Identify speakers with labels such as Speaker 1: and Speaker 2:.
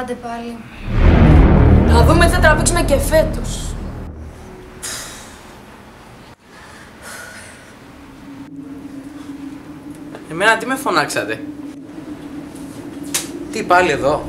Speaker 1: Άντε πάλι.
Speaker 2: Να δούμε τι θα τραβήξουμε και φέτος.
Speaker 3: Εμένα τι με φωνάξατε; Τι πάλι εδώ;